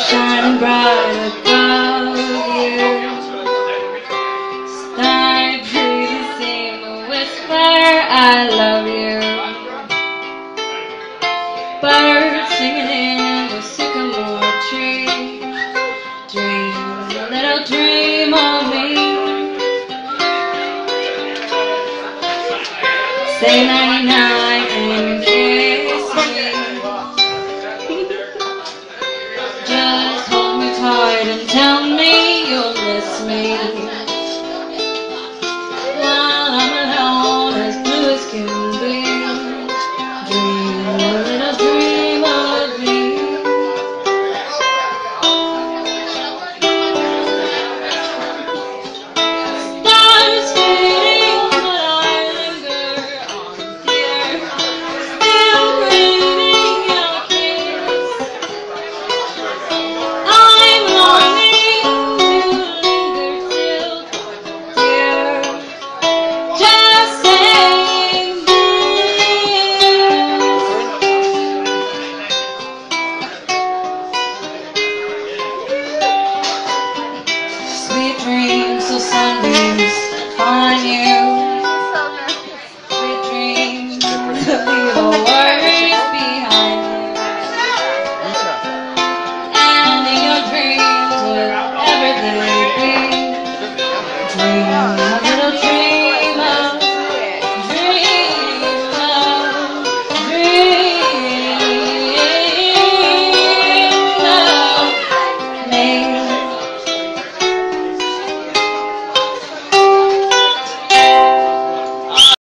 shining bright above you. Starry breezes seem to whisper, I love you. Birds singing in the sycamore tree. Dream a little dream on me. Say 99. dream, a little dream.